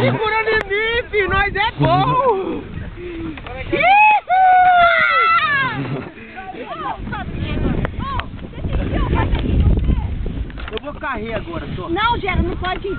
segura de mim, filho, nós é bom! Eu vou carregar agora, só. Não, Gera, não pode ir.